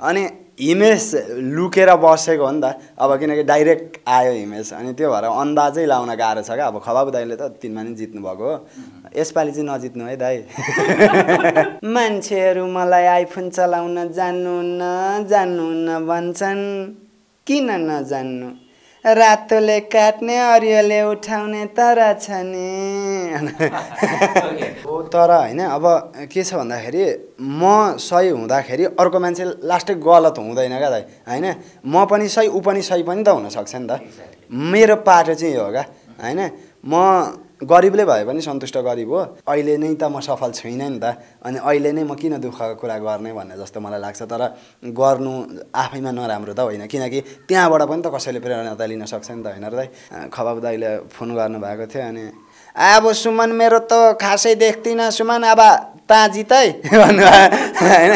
अनि हिमेश लुकेर बसेको हो नि त। अब किनकि डाइरेक्ट आयो हिमेश अनि त्यो भएर अन्दाजै लाउन गाह्रो छ क्या। अब खबाबु दाइले त तिनमा नि जित्नु भएको हो। यसपालि चाहिँ नजित्नु है दाइ मान्छेहरू मलाई आइफोन चलाउन जान्नुहुन्न जान्नुहुन्न भन्छन्। किन नजान्नु? रातोले काट्ने अरियोले उठाउने तर छ नि। हो तर होइन अब के छ भन्दाखेरि म सही हुँदाखेरि अर्को मान्छे लास्टै गलत हुँदैन क्या दाइ होइन? म पनि सही ऊ पनि सही पनि त हुनसक्छ नि त। मेरो पाटो चाहिँ यो हो क्या होइन? म गरिबले भए पनि सन्तुष्ट गरिब हो। अहिले नै त म सफल छुइनँ नि त। अनि अहिले नै म किन दुःखको कुरा गर्ने भन्ने जस्तो मलाई लाग्छ। तर गर्नु आफैमा नराम्रो त होइन। किनकि त्यहाँबाट पनि त कसैले प्रेरणा त लिन सक्छ नि त होइन र दाइ? खबाब दाइले फोन गर्नुभएको थियो अनि अब सुमन मेरो त खासै देख्दिनँ। सुमन अब ता जितै। भन्नु होइन?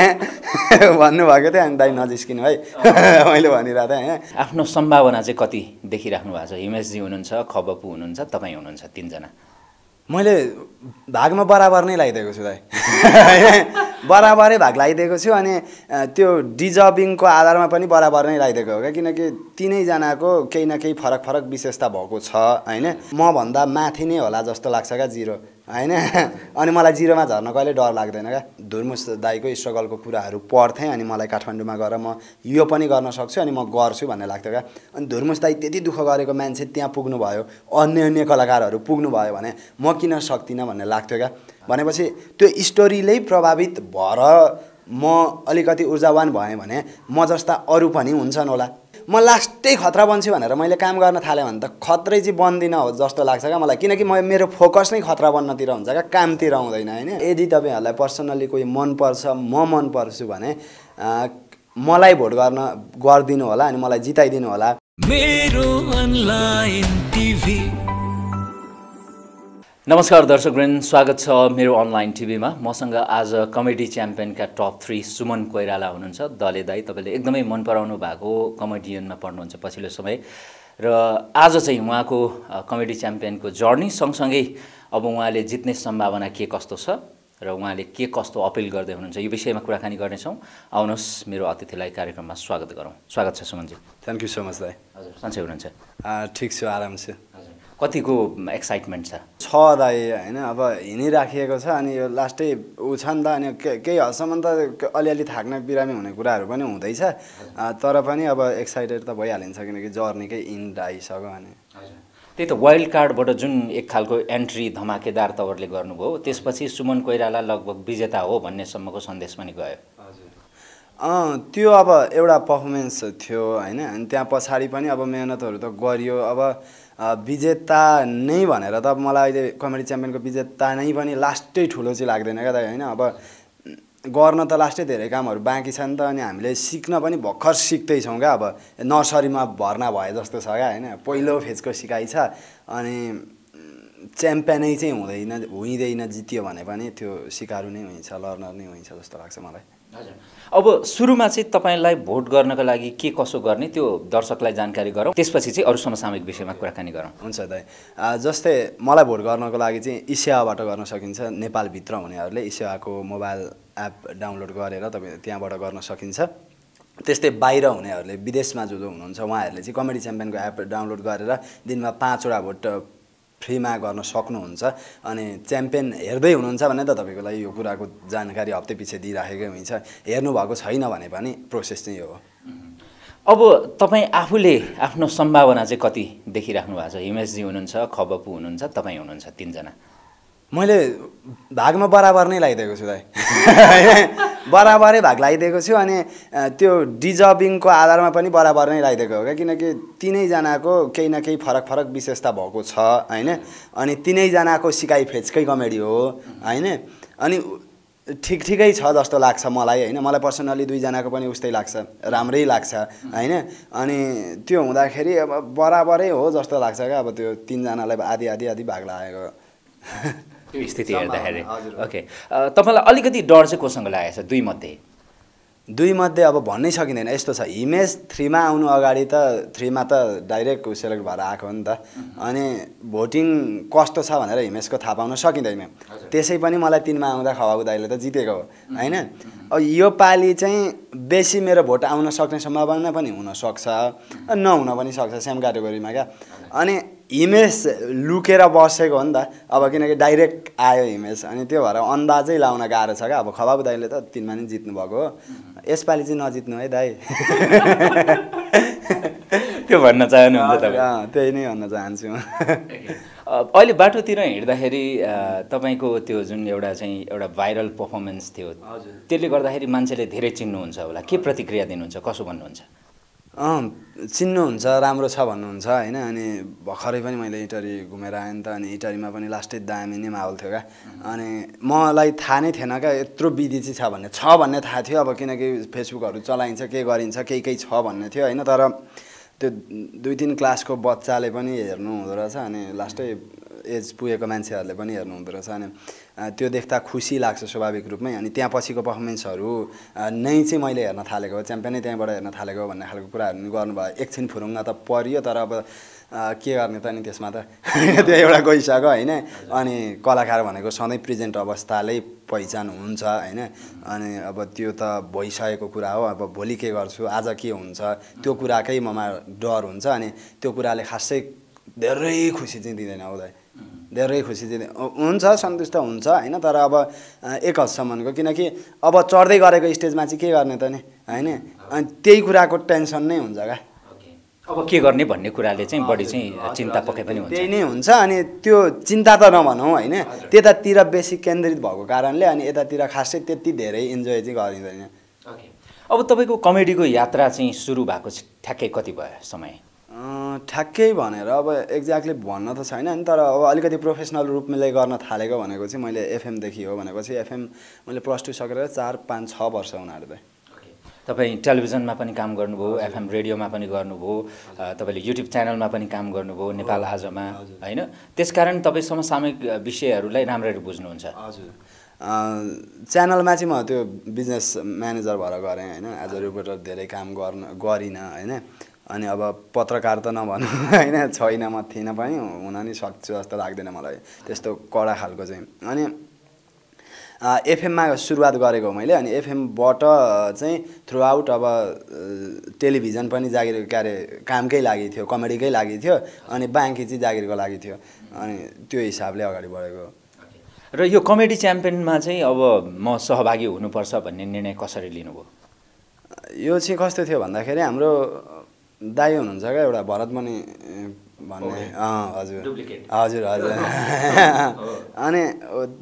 भन्नुभएको थियो अनि दाइ नजिस्किनु है। मैले भनिरहेको थिएँ होइन? आफ्नो सम्भावना चाहिँ कति देखिराख्नु भएको छ? हिमेशजी हुनुहुन्छ खबपु हुनुहुन्छ तपाईँ हुनुहुन्छ तिनजना। मैले भागमा बराबर नै लगाइदिएको छु दाइ। बराबरै भाग लगाइदिएको छु अनि त्यो डिजर्भिङको आधारमा पनि बराबर नै लगाइदिएको हो क्या? किनकि तिनैजनाको केही न केही फरक फरक विशेषता भएको छ होइन? मभन्दा माथि नै होला जस्तो लाग्छ क्या जिरो होइन? अनि मलाई जिरोमा झर्न कहिले डर लाग्दैन क्या? धुर्मुस दाईको स्ट्रगलको कुराहरू पढ्थेँ अनि मलाई काठमाडौँमा गएर म यो पनि गर्न सक्छु अनि म गर्छु भन्ने लाग्थ्यो क्या? अनि धुर्मुस दाई त्यति दुःख गरेको मान्छे त्यहाँ पुग्नु भयो अन्य अन्य कलाकारहरू पुग्नु भयो भने म किन सक्दिनँ भन्ने लाग्थ्यो क्या? भनेपछि त्यो स्टोरीले प्रभावित भएर म अलिकति ऊर्जावान भएँ भने म जस्ता अरू पनि हुन्छन् होला। म लास्टै खतरा बन्छु भनेर मैले काम गर्न थालेँ भने त खत्रै चाहिँ बन्दिनँ हो जस्तो लाग्छ क्या मलाई। किनकि म मेरो फोकस नै खतरा बन्नतिर हुन्छ क्या कामतिर हुँदैन होइन। यदि तपाईँहरूलाई पर्सनल्ली कोही मनपर्छ म मन पर्छु भने मलाई भोट गर्न गरिदिनु होला अनि मलाई जिताइदिनु होला। मेरो टिभी नमस्कार दर्शकवृन्द स्वागत छ मेरो अनलाइन टिभीमा। मसँग आज कमेडी च्याम्पियनका टप थ्री सुमन कोइराला हुनुहुन्छ। दले दाई तपाईँले एकदमै मन पराउनु भएको कमेडियनमा पढ्नुहुन्छ पछिल्लो समय। र आज चाहिँ उहाँको कमेडी च्याम्पियनको जर्नी सँगसँगै अब उहाँले जित्ने सम्भावना के कस्तो छ? र उहाँले के कस्तो अपिल गर्दै हुनुहुन्छ? यो विषयमा कुराकानी गर्नेछौँ। आउनुहोस् मेरो अतिथिलाई कार्यक्रममा स्वागत गरौँ। स्वागत छ Sumanji. Thank you so much दाई। हजुर सन्चै हुनुहुन्छ। ठिक छु आराम छु। कतिको एक्साइटमेन्ट छ? छ दाइ होइन अब हिँडिराखिएको छ अनि यो लास्टै ऊ छ नि त अनि केही हदसम्म त अलिअलि थाक्ने बिरामी हुने कुराहरू पनि हुँदैछ। तर पनि अब एक्साइटेड त भइहालिन्छ किनकि जर्नीकै इन्ड आइसक्यो अनि। त्यही त वाइल्ड कार्डबाट जुन एक खालको एन्ट्री धमाकेदार तवरले गर्नुभयो त्यसपछि सुमन कोइराला लगभग विजेता हो भन्नेसम्मको सन्देश पनि गयो। अँ त्यो अब एउटा पर्फर्मेन्स थियो होइन अनि त्यहाँ पछाडि पनि अब मेहनतहरू त गरियो। अब विजेता नै भनेर त मलाई अहिले कमेडी च्याम्पियनको विजेता नै पनि लास्टै ठुलो चाहिँ लाग्दैन क्या दाइ होइन। अब गर्न त लास्टै धेरै कामहरू बाँकी छ नि त अनि हामीले सिक्न पनि भर्खर सिक्दैछौँ क्या। अब नर्सरीमा भर्ना भए जस्तो छ क्या होइन। पहिलो फेजको सिकाइ छ अनि च्याम्पियनै चाहिँ हुँदैन हुँदैन जित्यो भने पनि त्यो सिकारु नै हुन्छ लर्नर नै हुन्छ जस्तो लाग्छ मलाई। हजुर। अब सुरुमा चाहिँ तपाईँलाई भोट गर्नको लागि के कसो गर्ने त्यो दर्शकलाई जानकारी गरौँ। त्यसपछि चाहिँ अरू समसामयिक विषयमा कुराकानी गरौँ। हुन्छ दाइ जस्तै मलाई भोट गर्नको लागि चाहिँ इसेवाबाट गर्न सकिन्छ नेपालभित्र हुनेहरूले। इसेवाको मोबाइल एप डाउनलोड गरेर तपाईँ त्यहाँबाट गर्न सकिन्छ। त्यस्तै बाहिर हुनेहरूले विदेशमा जो जो हुनुहुन्छ उहाँहरूले चाहिँ कमेडी च्याम्पियनको एप डाउनलोड गरेर दिनमा पाँचवटा भोट फ्रीमा गर्न सक्नुहुन्छ अनि च्याम्पियन हेर्दै हुनुहुन्छ भने त तपाईँको लागि यो कुराको जानकारी हप्ते पछि दिइराखेकै हुन्छ। हेर्नुभएको छैन भने पनि प्रोसेस चाहिँ यो हो। अब तपाईँ आफूले आफ्नो सम्भावना चाहिँ कति देखिराख्नु भएको छ? हिमेशजी हुनुहुन्छ खबपु हुनुहुन्छ तपाईँ हुनुहुन्छ तिनजना। मैले भागमा बराबर नै लगाइदिएको छु दाइ। बराबरै भाग लगाइदिएको छु अनि त्यो डिजर्भिङको आधारमा पनि बराबर नै लगाइदिएको हो क्या? किनकि तिनैजनाको केही न केही फरक फरक विशेषता भएको छ होइन? अनि तिनैजनाको सिकाइ फेचकै कमेडी हो होइन? अनि ठिक ठिकै छ जस्तो लाग्छ मलाई होइन? मलाई पर्सनली दुईजनाको पनि उस्तै लाग्छ राम्रै लाग्छ होइन? अनि त्यो हुँदाखेरि अब बराबरै हो जस्तो लाग्छ क्या? अब त्यो तिनजनालाई आधी आधी आधी भाग लागेको त्यो स्थिति हेर्दाखेरि। ओके तपाईँलाई अलिकति डर चाहिँ कोसँग लागेको छ दुई मध्ये? दुईमध्ये अब भन्नै सकिँदैन यस्तो छ। हिमेश थ्रीमा आउनु अगाडि त थ्रीमा त डाइरेक्ट सेलेक्ट भएर आएको हो नि त। अनि भोटिङ कस्तो छ भनेर हिमेशको थाहा पाउन सकिँदैन त्यसै पनि मलाई तिनमा आउँदा खवाबु दाइले त जितेको हो होइन? अब यो पालि चाहिँ बेसी मेरो भोट आउन सक्ने सम्भावना पनि हुनसक्छ नहुन पनि सक्छ सेम क्याटेगोरीमा क्या। अनि हिमेश लुकेर बसेको हो नि त। अब किनकि डाइरेक्ट आयो हिमेश अनि त्यो भएर अन्दाजै लाउन गाह्रो छ क्या। अब खबाबु दाइले त तिनमा नि जित्नु भएको हो। यसपालि चाहिँ नजित्नु है दाइ त्यो भन्न चाहनुहुन्छ तपाईँ। त्यही नै भन्न चाहन्छु म। अहिले बाटोतिर हिँड्दाखेरि तपाईँको त्यो जुन एउटा चाहिँ एउटा भाइरल पर्फर्मेन्स थियो त्यसले गर्दाखेरि मान्छेले धेरै चिन्नुहुन्छ होला। के प्रतिक्रिया दिनुहुन्छ? कसो भन्नुहुन्छ? चिन्नुहुन्छ राम्रो छ भन्नुहुन्छ होइन? अनि भर्खरै पनि मैले इटरी घुमेर आएँ नि त अनि इटरीमा पनि लास्टै दामी नै माहौल थियो क्या। अनि मलाई थाहा नै थिएन क्या यत्रो विधि चाहिँ छ भन्ने। छ भन्ने थाहा थियो अब किनकि फेसबुकहरू चलाइन्छ के गरिन्छ केही केही छ भन्ने थियो होइन? तर त्यो दुई तिन क्लासको बच्चाले पनि हेर्नु हुँदो रहेछ अनि लास्टै एज पुगेको मान्छेहरूले पनि हेर्नु हुँदो रहेछ अनि त्यो देख्दा खुसी लाग्छ स्वाभाविक रूपमै। अनि त्यहाँ पछिको पर्फर्मेन्सहरू नै चाहिँ मैले हेर्न थालेको हो च्याम्पियनै त्यहाँबाट हेर्न थालेको भन्ने खालको कुराहरू गर्नुभयो। एकछिन फुरुङ्ग त परियो तर अब के गर्ने त नि त्यसमा त? त्यो एउटा गइसक्यो होइन? अनि कलाकार भनेको सधैँ प्रेजेन्ट अवस्थाले पहिचान हुन्छ होइन? अनि अब त्यो त भइसकेको कुरा हो अब भोलि के गर्छु आज के हुन्छ? त्यो कुराकै ममा डर हुन्छ अनि त्यो कुराले खासै धेरै खुसी चाहिँ दिँदैन आउँदा धेरै खुसी चाहिँ दि- हुन्छ सन्तुष्ट हुन्छ होइन तर अब एक हदसम्मको किनकि अब चढ्दै गरेको स्टेजमा चाहिँ के गर्ने त नि होइन? अनि त्यही कुराको टेन्सन नै हुन्छ क्या अब के गर्ने भन्ने कुराले चाहिँ बढी चाहिँ चिन्ता पक्कै पनि हुन्छ। त्यही नै हुन्छ अनि त्यो चिन्ता त नभनौँ होइन? त्यतातिर बेसी केन्द्रित भएको कारणले अनि यतातिर खासै त्यति धेरै इन्जोय चाहिँ गरिँदैन। अब तपाईँको कमेडीको यात्रा चाहिँ सुरु भएको ठ्याक्कै कति भयो समय? ठ्याक्कै भनेर अब एक्ज्याक्टली भन्न त छैन नि तर अब अलिकति प्रोफेसनल रूपले गर्न थालेको भनेको चाहिँ मैले एफएमदेखि हो भनेपछि एफएम मैले प्लस टू सकेर चार पाँच छ वर्ष उनीहरू त। तपाईँ टेलिभिजनमा पनि काम गर्नुभयो एफएम रेडियोमा पनि गर्नुभयो तपाईँले युट्युब च्यानलमा पनि काम गर्नुभयो नेपाल आजमा होइन? त्यसकारण तपाईँ समसामयिक विषयहरूलाई राम्ररी बुझ्नुहुन्छ। हजुर। च्यानलमा चाहिँ म त्यो बिजनेस म्यानेजर भएर गरेँ होइन? एज अ रिपोर्टर धेरै काम गर्न गरिनँ होइन? अनि अब पत्रकार त नभनौँ होइन छैन म थिइनँ पनि हुन नि सक्छु जस्तो लाग्दैन मलाई त्यस्तो कडा खालको चाहिँ। अनि एफएममा सुरुवात गरेको हो मैले अनि एफएमबाट चाहिँ थ्रु आउट अब टेलिभिजन पनि जागिर के अरे कामकै लागि थियो कमेडीकै लागि थियो अनि बाँकी चाहिँ जागिरको लागि थियो अनि त्यो हिसाबले अगाडि बढेको। र यो कमेडी च्याम्पियनमा चाहिँ अब म सहभागी हुनुपर्छ भन्ने निर्णय कसरी लिनुभयो? यो चाहिँ कस्तो थियो भन्दाखेरि हाम्रो दाई हुनुहुन्छ क्या एउटा? भरतमणि भन्ने। अँ हजुर. हजुर हजुर। अनि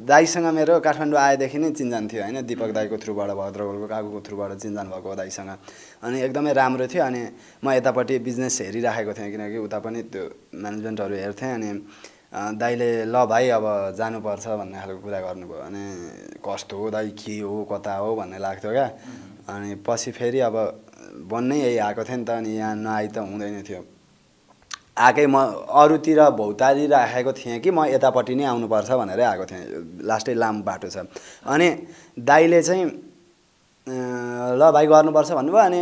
दाईसँग मेरो काठमाडौँ आएदेखि नै चिन्जान थियो होइन? दिपक दाईको थ्रुबाट भद्रगोलको काकुको थ्रुबाट चिन्जान भएको हो दाईसँग। अनि एकदमै राम्रो थियो अनि म यतापट्टि बिजनेस हेरिराखेको थिएँ किनकि उता पनि त्यो म्यानेजमेन्टहरू हेर्थेँ अनि दाईले ल भाइ अब जानुपर्छ भन्ने खालको कुरा गर्नुभयो। अनि कस्तो हो दाई? के हो? कता हो? भन्ने लाग्थ्यो क्या। अनि पछि फेरि अब बन्नै यही आएको थियो नि त अनि यहाँ नआइ त हुँदैन थियो। आएकै म अरूतिर भौतारी राखेको थिएँ कि म यतापट्टि नै आउनुपर्छ भनेरै आएको थिएँ लास्टै लामो बाटो छ। अनि दाईले चाहिँ ल भाइ गर्नुपर्छ भन्नुभयो अनि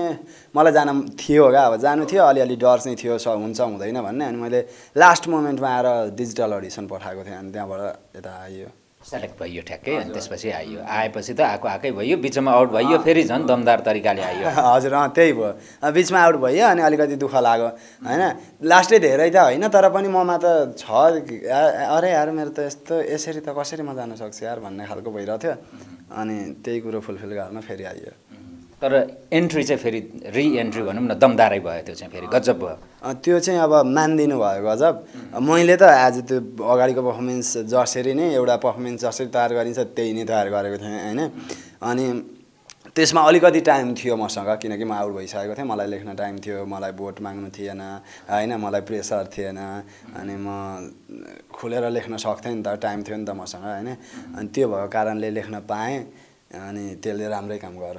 मलाई जान थियो क्या अब जानु थियो अलिअलि डर चाहिँ थियो हुन्छ हुँदैन भन्ने अनि मैले लास्ट मोमेन्टमा आएर डिजिटल अडिसन पठाएको थिएँ अनि त्यहाँबाट यता आइयो। सेलेक्ट भइयो ठ्याक्कै अनि त्यसपछि आइयो। आएपछि त आएको आएकै भयो बिचमा आउट भइयो फेरि झन् दमदार तरिकाले आइयो। हजुर अँ त्यही भयो। बिचमा आउट भयो अनि अलिकति दुःख लाग्यो। होइन? लास्टै धेरै त होइन तर पनि ममा त छ। अरे यार मेरो त यस्तो यसरी त कसरी म जान सक्छु यार भन्ने खालको भइरहेको थियो। अनि त्यही कुरो फुलफिल गर्न फेरि आइयो। तर एन्ट्री चाहिँ फेरि रिएन्ट्री भनौँ न दमदारै भयो त्यो चाहिँ फेरि गजब भयो। त्यो चाहिँ अब मानिदिनु भयो गजब। मैले त आज त्यो अगाडिको पर्फर्मेन्स जसरी नै एउटा पर्फर्मेन्स जसरी तयार गरिन्छ त्यही नै तयार गरेको थिएँ होइन? अनि त्यसमा अलिकति टाइम थियो मसँग किनकि म आउट भइसकेको थिएँ मलाई लेख्न टाइम थियो मलाई भोट माग्नु थिएन होइन? मलाई प्रेसर थिएन अनि म खुलेर लेख्न सक्थेँ नि त टाइम थियो नि त मसँग होइन? अनि त्यो भएको कारणले लेख्न पाएँ अनि त्यसले राम्रै काम गर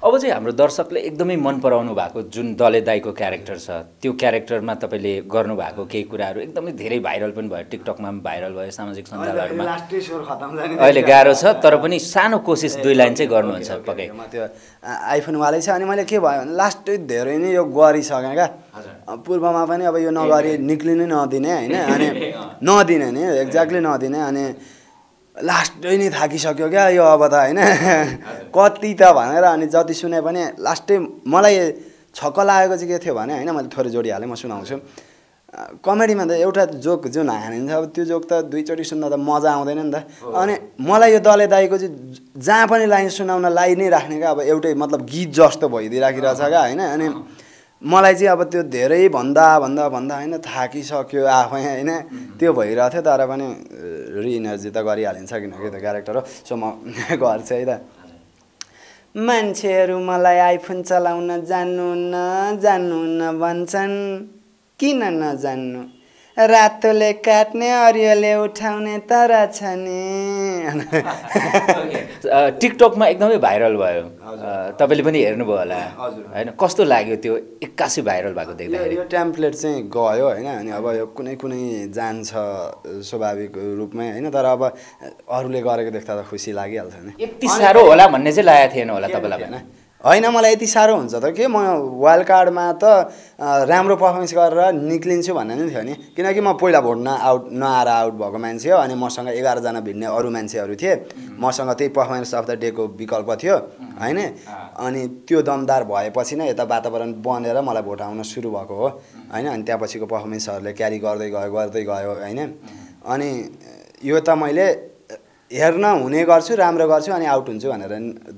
अब चाहिँ हाम्रो दर्शकले एकदमै मन पराउनु भएको जुन दले दाईको क्यारेक्टर छ त्यो क्यारेक्टरमा तपाईँले गर्नुभएको केही कुराहरू एकदमै धेरै भाइरल पनि भयो टिकटकमा पनि भाइरल भयो सामाजिक सञ्जालहरूमा। अहिले गाह्रो छ तर पनि सानो कोसिस दुई लाइन चाहिँ गर्नुहुन्छ पक्कै। त्यो आइफोनवालै छ। अनि मैले के भयो भने लास्टै धेरै नै यो गरिसकेँ क्या। पूर्वमा पनि अब यो नगरी निक्लिनै नदिने होइन? अनि नदिने नि एक्ज्याक्टली नदिने। अनि लास्टै नै थाकिसक्यो क्या यो अब त होइन? कति त भनेर अनि जति सुने पनि लास्टै मलाई छक्क लागेको चाहिँ के थियो भने होइन मैले थोरै जोडिहालेँ म सुनाउँछु। कमेडीमा त एउटा जोक जुन हानिन्छ अब त्यो जोक त दुईचोटि सुन्दा त मजा आउँदैन नि त। अनि मलाई यो दले दाईको चाहिँ जहाँ पनि लाइन सुनाउन लाइ नै राख्ने क्या अब एउटै मतलब गीत जस्तो भइदिइराखिरहेछ क्या होइन? अनि मलाई चाहिँ अब त्यो धेरै भन्दा भन्दा भन्दा होइन थाकिसक्यो आफै होइन? त्यो भइरहेको थियो तर पनि रिइनर्जी त गरिहालिन्छ किनकि त्यो क्यारेक्टर हो। सो म गर्छु है त। मान्छेहरू मलाई आइफोन चलाउन जान्नुहुन्न जान्नुहुन्न भन्छन्। किन नजान्नु? रातोले काट्ने अरियोले उठाउने तर छ नि। टिकटकमा एकदमै भाइरल भयो। तपाईँले पनि हेर्नुभयो होला। होइन कस्तो लाग्यो त्यो? एक्कासी भाइरल भएको देख्दाखेरि। यो टेम्प्लेट चाहिँ गयो होइन? अनि अब यो कुनै कुनै जान्छ स्वाभाविक रूपमै होइन? तर अब अरूले गरेको देख्दा त खुसी लागिहाल्छ नि। यति साह्रो होला भन्ने चाहिँ लागेको थिएन होला तपाईँलाई होइन होइन मलाई यति साह्रो हुन्छ त के? म वाइल्ड कार्डमा त राम्रो पर्फर्मेन्स गरेर निक्लिन्छु भन्ने नै थियो नि। किनकि म पहिला भोट आउट नआएर आउट भएको मान्छे हो अनि मसँग एघारजना भिड्ने अरू मान्छेहरू थिए। मसँग त्यही पर्फर्मेन्स अफ द डेको विकल्प थियो होइन? अनि त्यो दमदार भएपछि नै यता वातावरण बनेर मलाई भोट आउन सुरु भएको हो होइन? अनि त्यहाँ पछिको पर्फर्मेन्सहरूले क्यारी गर्दै गयो गर्दै गयो होइन? अनि यो त मैले हेर्न हुने गर्छु राम्रो गर्छु अनि आउट हुन्छु भनेर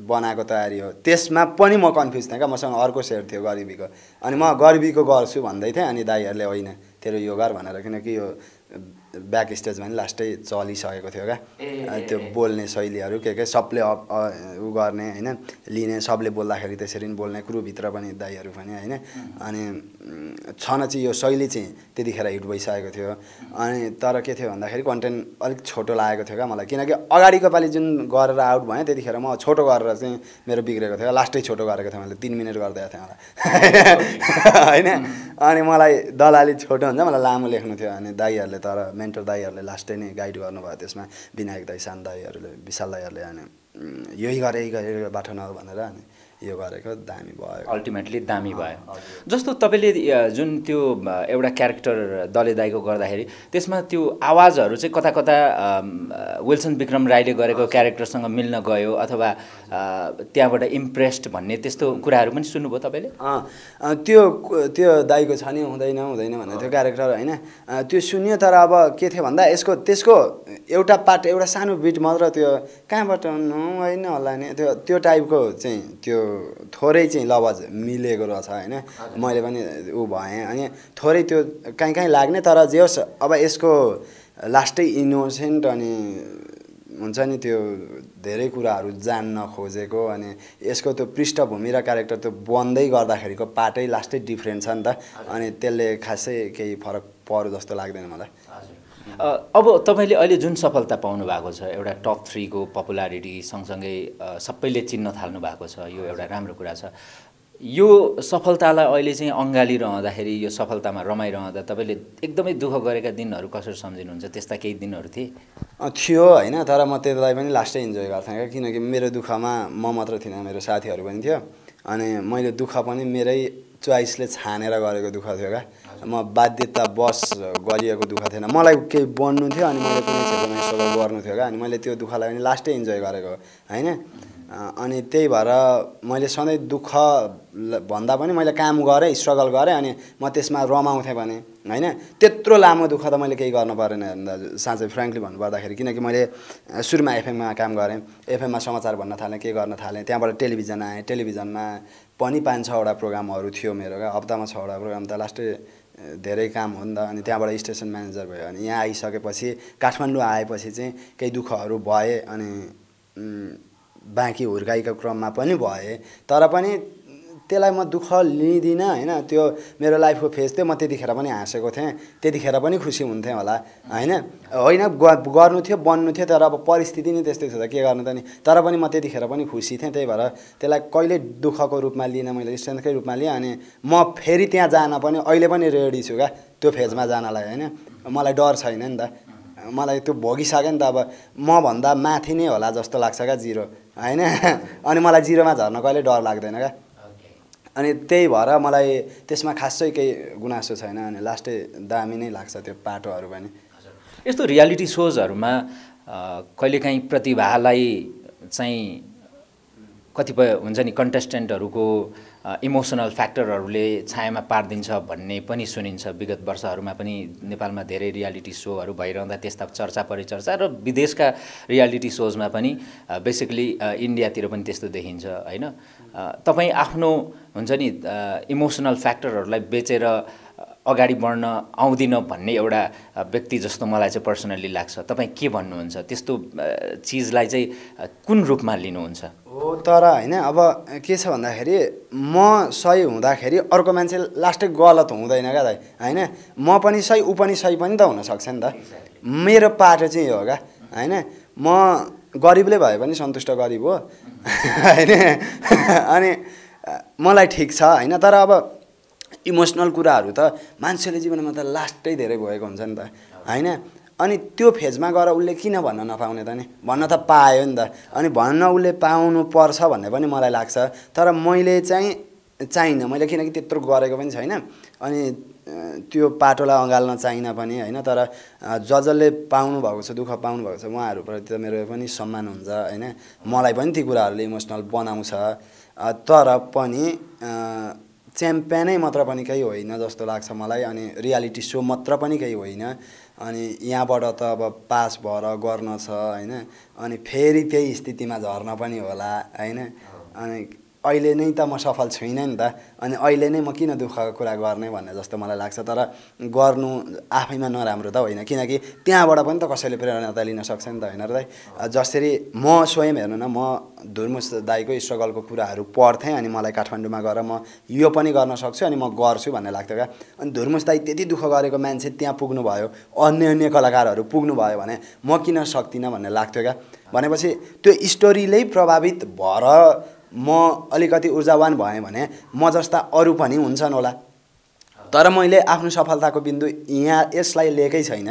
बनाएको तयारी हो। त्यसमा पनि म कन्फ्युज थिएँ क्या मसँग अर्को सेयर थियो गरिबीको। अनि म गरिबीको गर्छु भन्दै थिएँ अनि दाईहरूले होइन तेरो यो गर भनेर किनकि यो ब्याक स्टेजमा नि लास्टै चलिसकेको थियो क्या। त्यो बोल्ने शैलीहरू के के सबले उ गर्ने होइन लिने सबले बोल्दाखेरि त्यसरी नि बोल्ने क्रुभित्र पनि दाईहरू पनि होइन। अनि छन चाहिँ यो शैली चाहिँ त्यतिखेर हिट भइसकेको थियो। अनि तर के थियो भन्दाखेरि कन्टेन्ट अलिक छोटो लागेको थियो क्या मलाई। किनकि अगाडिको पालि जुन गरेर आउट भएँ त्यतिखेर म छोटो गरेर चाहिँ मेरो बिग्रेको थियो। लास्टै छोटो गरेको थियो मैले तिन मिनट गरिदिएको थिएँ मलाई। होइन? अनि मलाई दलाली छोटो हुन्छ मलाई लामो लेख्नु थियो। अनि दाईहरूले तर मेन्टर दाईहरूले लास्टै नै गाइड गर्नुभयो त्यसमा विनायक दाई सान दाईहरूले विशाल दाईहरूले अनि यही गरे यही गरे बाटो न भनेर अनि यो गरेको दामी भयो। अल्टिमेटली दामी भयो। जस्तो तपाईँले जुन त्यो एउटा क्यारेक्टर दले दाईको गर्दाखेरि त्यसमा त्यो आवाजहरू चाहिँ कता कता विल्सन विक्रम राईले गरेको क्यारेक्टरसँग मिल्न गयो अथवा त्यहाँबाट इम्प्रेस्ड भन्ने त्यस्तो कुराहरू पनि सुन्नुभयो तपाईँले? त्यो त्यो दाईको छ नि हुँदैन हुँदैन भन्ने त्यो क्यारेक्टर होइन। त्यो सुन्यो तर अब के थियो भन्दा यसको त्यसको एउटा पार्ट एउटा सानो बिट मात्र त्यो कहाँबाट होइन होला नि त्यो त्यो टाइपको चाहिँ त्यो थोरै चाहिँ लवज मिलेको रहेछ होइन। मैले पनि ऊ भएँ अनि थोरै त्यो काहीँ काहीँ लाग्ने तर जे होस् अब यसको लास्टै इनोसेन्ट अनि हुन्छ नि त्यो धेरै कुराहरू जान्न खोजेको अनि यसको त्यो पृष्ठभूमि र क्यारेक्टर त्यो बन्दै गर्दाखेरिको पार्टै लास्टै डिफ्रेन्ट छ नि त। अनि त्यसले खासै केही फरक पर्यो जस्तो लाग्दैन मलाई। अब तपाईँले अहिले जुन सफलता पाउनु भएको छ एउटा टप थ्रीको पपुलारिटी सँगसँगै सबैले चिन्न थाल्नु भएको छ यो एउटा राम्रो कुरा छ। यो सफलतालाई अहिले चाहिँ अँगालिरहँदाखेरि यो सफलतामा रमाइरहँदा तपाईँले एकदमै दुःख गरेका दिनहरू कसरी सम्झिनुहुन्छ? त्यस्ता केही दिनहरू थिए? थियो होइन तर म त्यसलाई पनि लास्टै इन्जोय गर्थेँ क्या किनकि मेरो दुःखमा म मात्र थिइनँ मेरो साथीहरू पनि थियो। अनि मैले दुःख पनि मेरै चोइसले छानेर गरेको दुःख थियो क्या। म बाध्यता बस गरिएको दुःख थिएन। मलाई केही बन्नु थियो अनि मैले कुनै क्षेत्रमा स्ट्रगल गर्नु थियो क्या। अनि मैले त्यो दुःखलाई पनि लास्टै इन्जोय गरेको होइन? अनि त्यही भएर मैले सधैँ दुःख भन्दा पनि मैले काम गरेँ स्ट्रगल गरेँ अनि म त्यसमा रमाउँथेँ भने होइन? त्यत्रो लामो दुःख त मैले केही गर्नु परेन साँच्चै फ्रेङ्कली भन्नुपर्दाखेरि। किनकि मैले सुरुमा एफएममा काम गरेँ एफएममा समाचार भन्न थालेँ के गर्न थालेँ। त्यहाँबाट टेलिभिजन आएँ टेलिभिजनमा पनि पाँच छवटा प्रोग्रामहरू थियो मेरो क्या। हप्तामा छवटा प्रोग्राम त लास्टै धेरै काम हो नि त अनि त्यहाँबाट स्टेसन म्यानेजर भयो अनि यहाँ आइसकेपछि काठमाडौँ आएपछि चाहिँ केही दुःखहरू भए अनि बाँकी हुर्काइको क्रममा पनि भए तर पनि त्यसलाई म दुःख लिँदिनँ होइन? त्यो मेरो लाइफको फेज थियो म त्यतिखेर पनि हाँसेको थिएँ। त्यतिखेर पनि खुसी हुन्थेँ होला होइन? होइन गर्नु थियो बन्नु थियो तर अब परिस्थिति नै त्यस्तै छ त के गर्नु त नि? तर पनि म त्यतिखेर पनि खुसी थिएँ त्यही भएर त्यसलाई कहिले दुःखको रूपमा लिइनँ मैले स्ट्रेन्थकै रूपमा लिएँ अनि म फेरि त्यहाँ जान पनि अहिले पनि रेडी छु क्या त्यो फेजमा जानलाई होइन? मलाई डर छैन नि त। मलाई त्यो भोगिसक्यो नि त अब मभन्दा माथि नै होला जस्तो लाग्छ क्या जिरो होइन? अनि मलाई जिरोमा झर्न कहिले डर लाग्दैन क्या। अनि त्यही भएर मलाई त्यसमा खासै केही गुनासो छैन अनि लास्टै दामी नै लाग्छ त्यो पाटोहरू पनि। यस्तो रियालिटी सोजहरूमा कहिलेकाहीँ प्रतिभालाई चाहिँ कतिपय हुन्छ नि कन्टेस्टेन्टहरूको इमोसनल फ्याक्टरहरूले छायामा पारिदिन्छ भन्ने पनि सुनिन्छ विगत वर्षहरूमा पनि नेपालमा धेरै रियालिटी सोहरू भइरहँदा त्यस्ता चर्चा परिचर्चा र विदेशका रियालिटी सोजमा पनि बेसिकली इन्डियातिर पनि त्यस्तो देखिन्छ होइन? तपाईँ आफ्नो हुन्छ नि इमोसनल फ्याक्टरहरूलाई बेचेर अगाडि बढ्न आउँदिन भन्ने एउटा व्यक्ति जस्तो मलाई चाहिँ पर्सनल्ली लाग्छ। तपाईँ के भन्नुहुन्छ? त्यस्तो चिजलाई चाहिँ कुन रूपमा लिनुहुन्छ? हो तर होइन अब के छ भन्दाखेरि म सही हुँदाखेरि अर्को मान्छे लास्टै गलत हुँदैन क्या दाइ होइन? म पनि सही ऊ पनि सही पनि त हुनसक्छ नि त। मेरो पाटो चाहिँ यो हो क्या होइन? म गरिबले भए पनि सन्तुष्ट गरिब हो होइन? अनि मलाई ठिक छ होइन? तर अब इमोसनल कुराहरू त मान्छेले जीवनमा त लास्टै धेरै भएको हुन्छ नि त होइन? अनि त्यो फेजमा गएर उसले किन भन्न नपाउने त नि? भन्न त पायो नि त। अनि भन्न उसले पाउनु पर्छ भन्ने पनि मलाई लाग्छ। तर मैले चाहिँ चाहिनँ। मैले किनकि त्यत्रो गरेको पनि छैन। अनि त्यो पाटोलाई अँगाल्न चाहिनँ पनि होइन? तर ज जसले पाउनु भएको छ दुःख पाउनु भएको छ उहाँहरूप्रति त मेरो पनि सम्मान हुन्छ होइन? मलाई पनि ती कुराहरूले इमोसनल बनाउँछ। तर पनि च्याम्पियनै मात्र पनि केही होइन जस्तो लाग्छ मलाई अनि रियालिटी सो मात्र पनि केही होइन। अनि यहाँबाट त अब पास भएर गर्न छ होइन। अनि फेरि त्यही स्थितिमा झर्न पनि होला होइन। अनि अहिले नै त म सफल छुइनँ नि त। अनि अहिले नै म किन दुःखको कुरा गर्ने भन्ने जस्तो मलाई लाग्छ। तर गर्नु आफैमा नराम्रो त होइन। किनकि त्यहाँबाट पनि त कसैले प्रेरणा त लिन सक्छ नि त होइन र जसरी म स्वयं हेर्नु न म धुर्मुस दाईको स्ट्रगलको कुराहरू पढ्थेँ अनि मलाई काठमाडौँमा गएर म यो पनि गर्न सक्छु अनि म गर्छु भन्ने लाग्थ्यो क्या। अनि धुर्मुस दाई त्यति दुःख गरेको मान्छे त्यहाँ पुग्नु भयो अन्य अन्य कलाकारहरू पुग्नु भयो भने म किन सक्दिनँ भन्ने लाग्थ्यो क्या। भनेपछि त्यो स्टोरीले प्रभावित भएर म अलिकति ऊर्जावान भएँ भने म जस्ता अरू पनि हुन्छन् होला। तर मैले आफ्नो सफलताको बिन्दु यहाँ यसलाई लिएकै छैन।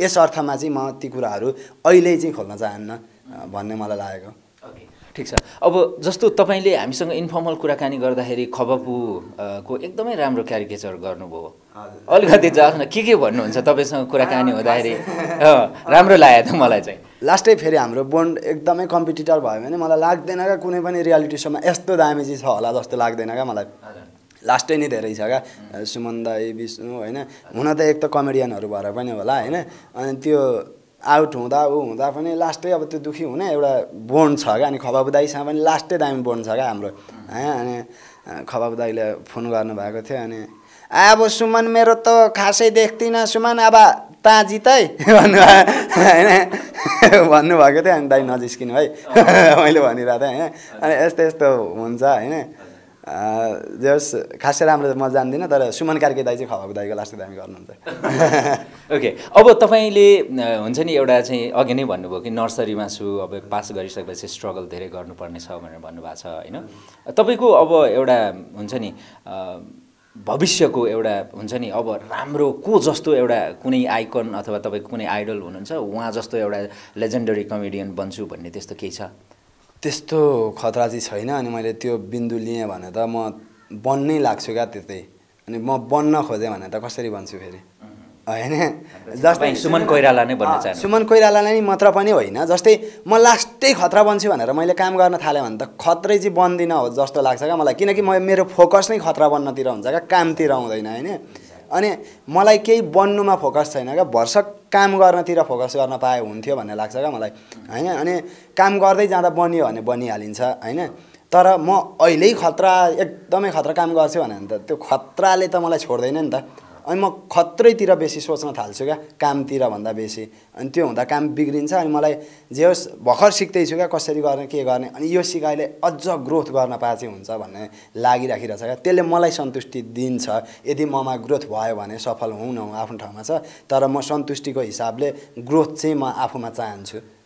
यस अर्थमा चाहिँ म ती कुराहरू अहिले चाहिँ खोल्न चाहन्न भन्ने मलाई लागेको। ठिक छ। अब जस्तो तपाईँले हामीसँग इन्फर्मल कुराकानी गर्दाखेरि खबपु को एकदमै राम्रो क्यारिकेचर गर्नुभयो। अलिकति जाओस् न के के भन्नुहुन्छ तपाईँसँग कुराकानी हुँदाखेरि? राम्रो लाग्यो त मलाई चाहिँ। लास्टै फेरि हाम्रो बोन्ड एकदमै कम्पिटिटर भयो भने मलाई लाग्दैन क्या कुनै पनि रियालिटी सोमा यस्तो दामी चाहिँ छ होला जस्तो लाग्दैन क्या मलाई। लास्टै नै धेरै छ क्या सुमन दाई विष्णु होइन? हुन त एक त कमेडियनहरू भएर पनि होला होइन? अनि त्यो आउट हुँदा ऊ हुँदा पनि लास्टै अब त्यो दुःखी हुने एउटा बोन्ड छ क्या अनि खबाबु दाईसँग पनि लास्टै दामी बोन्ड छ क्या हाम्रो। अनि खबाबु दाईले फोन गर्नुभएको थियो अनि अब सुमन मेरो त खासै देख्दिनँ सुमन अब ता जितै। भन्नुभयो होइन? भन्नुभएको थियो अनि दाई नजिस्किनु है। मैले भनिरहेको थिएँ होइन? अनि यस्तो यस्तो हुन्छ होइन? अँ, जे होस् खासै राम्रो म जान्दिनँ तर सुमन कार्के दाई चाहिँ खवाको दाईको लास्ट दामी गर्नुहुन्छ। ओके अब तपाईँले हुन्छ नि एउटा चाहिँ अघि नै भन्नुभयो कि नर्सरीमा छु अब पास गरिसकेपछि स्ट्रगल धेरै गर्नुपर्ने छ भनेर भन्नुभएको छ होइन? तपाईँको अब एउटा हुन्छ नि भविष्यको एउटा हुन्छ नि अब राम्रो को जस्तो एउटा कुनै आइकन अथवा तपाईँको कुनै आइडल हुनुहुन्छ उहाँ जस्तो एउटा लेजेन्डरी कमेडियन बन्छु भन्ने त्यस्तो केही छ? त्यस्तो खतरा चाहिँ छैन अनि मैले त्यो बिन्दु लिएँ भने त म बन्नै लाग्छु क्या त्यतै। अनि म बन्न खोजेँ भने त कसरी बन्छु फेरि? होइन? तपाईँ सुमन कोइराला नै भन्न अँ, चाहनु सुमन कोइरालालाई नै मात्र पनि होइन जस्तै म लास्टै खतरा बन्छु भनेर मैले काम गर्न थालेँ भने त खत्रै चाहिँ बन्दिनँ हो जस्तो लाग्छ क्या मलाई। किनकि म मेरो फोकस नै खतरा बन्नतिर हुन्छ क्या कामतिर हुँदैन होइन? अनि मलाई केही बन्नुमा फोकस छैन क्या भर्सक काम गर्नतिर फोकस गर्न पाए हुन्थ्यो भन्ने लाग्छ क्या मलाई। होइन? अनि काम गर्दै जाँदा बनियो भने बनिहालिन्छ होइन? तर म अहिल्यै खतरा एकदमै खतरा काम गर्छु भने त त्यो खतराले त मलाई छोड्दैन नि त। अनि म खत्रैतिर बेसी सोच्न थाल्छु क्या कामतिर भन्दा बेसी। अनि त्यो हुँदा काम बिग्रिन्छ अनि मलाई जे होस् भर्खर सिक्दैछु क्या कसरी गर्ने के गर्ने। अनि यो सिकाइले अझ ग्रोथ गर्न पाए हुन्छ भन्ने लागिराखिरहेछ क्या। त्यसले मलाई सन्तुष्टि दिन्छ। यदि ममा ग्रोथ भयो भने सफल हुँ नहुँ आफ्नो ठाउँमा छ तर म सन्तुष्टिको हिसाबले ग्रोथ चाहिँ म आफूमा चाहन्छु।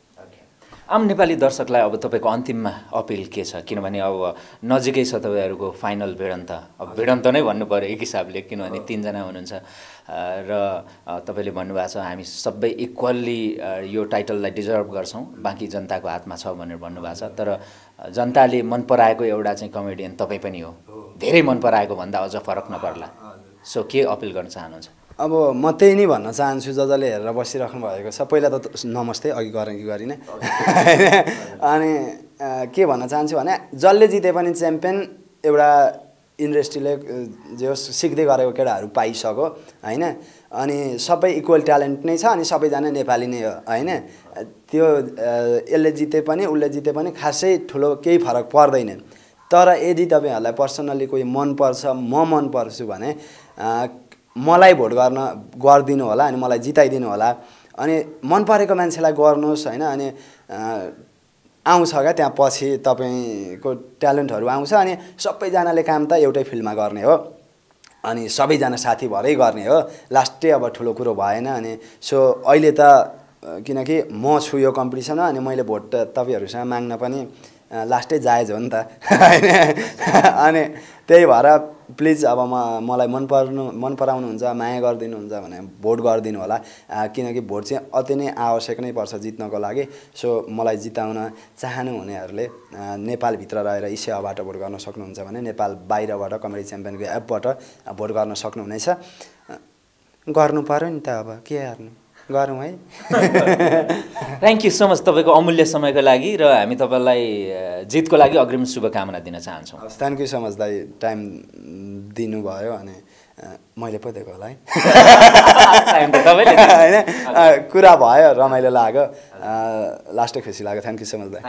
आम नेपाली दर्शकलाई अब तपाईँको अन्तिममा अपिल के छ? किनभने अब नजिकै छ तपाईँहरूको फाइनल भिडन्त। अब भिडन्त नै भन्नु पऱ्यो एक हिसाबले किनभने तिनजना हुनुहुन्छ। र तपाईँले भन्नुभएको छ हामी सबै इक्वल्ली यो टाइटललाई डिजर्भ गर्छौँ। बाँकी जनताको हातमा छ भनेर भन्नुभएको छ। तर जनताले मन पराएको एउटा चाहिँ कमेडियन तपाईँ पनि हो। धेरै मन पराएको भन्दा अझ फरक नपर्ला। सो के अपिल गर्न चाहनुहुन्छ? अब म त्यही नै भन्न चाहन्छु ज जसले हेरेर बसिराख्नु भएको छ। पहिला त नमस्ते अघि गरेँ कि गरिनँ अनि के भन्न चाहन्छु भने जसले जिते पनि च्याम्पियन एउटा इन्डस्ट्रीले जे होस् सिक्दै गरेको केटाहरू पाइसक्यो होइन? अनि सबै इक्वल ट्यालेन्ट नै छ अनि सबैजना नेपाली नै हो होइन? त्यो यसले जिते पनि उसले जिते पनि खासै ठुलो केही फरक पर्दैन। तर यदि तपाईँहरूलाई पर्सनल्ली कोही मनपर्छ म मन पर्छु भने मलाई भोट गर्न गरिदिनु होला अनि मलाई जिताइदिनु होला। अनि मन परेको मान्छेलाई गर्नुहोस् होइन अनि आउँछ क्या त्यहाँ पछि तपाईँको ट्यालेन्टहरू आउँछ अनि सबैजनाले काम त एउटै फिल्डमा गर्ने हो। अनि सबैजना साथी भएरै गर्ने हो। लास्टै अब ठुलो कुरो भएन अनि सो अहिले त किनकि म छु यो कम्पिटिसनमा अनि मैले भोट तपाईँहरूसँग माग्न पनि लास्टै जायज हो नि त। होइन? अनि त्यही भएर प्लिज अब म मलाई मन पर्नु मन पराउनुहुन्छ माया गरिदिनुहुन्छ भने भोट गरिदिनु होला। किनकि भोट चाहिँ अति नै आवश्यक नै पर्छ जित्नको लागि। सो मलाई जिताउन चाहनुहुनेहरूले नेपालभित्र रहेर इसेवाबाट भोट गर्न सक्नुहुन्छ भने नेपाल बाहिरबाट कमेडी च्याम्पियनको एपबाट भोट गर्न सक्नुहुनेछ। गर्नु पऱ्यो नि त अब के हार्नु? गरौँ है। थ्याङ्क यू सो मच तपाईँको अमूल्य समयको लागि र हामी तपाईँलाई जितको लागि अग्रिम शुभकामना दिन चाहन्छौँ। हस् थ्याङ्क यू सो मच दाइ टाइम दिनुभयो अनि मैले पो दिएको होला है। होइन? कुरा भयो रमाइलो लाग्यो। लास्टै खुसी लाग्यो। थ्याङ्क यू सो मच दाइ